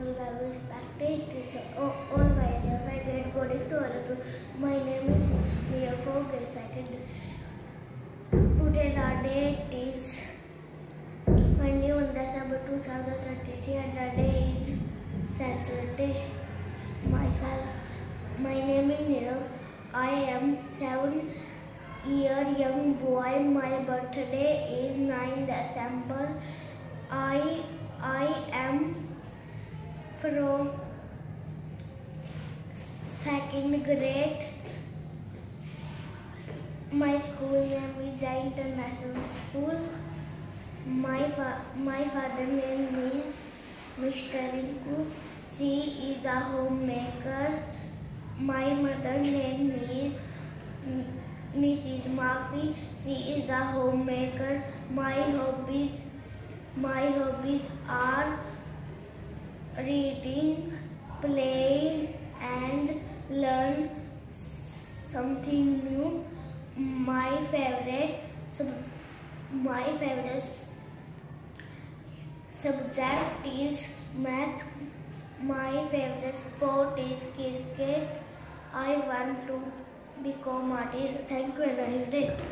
Principal, well respected teacher, all, all my dear friends, good morning to of. My name is Mia Fogus. Second. Today the date is 21 December 2023 and the day is Saturday. Myself, my name is Neerav. I am seven year young boy. My birthday is 9 December. I from second grade. My school name is Jai International School. My fa- my father name is Mr. Rinku. She is a homemaker. My mother name is Mrs. Murphy. She is a homemaker. My hobbies my hobbies are reading, playing, and learn something new. My favorite my favorite subject is math. My favorite sport is cricket. I want to become a teacher. Thank you and have.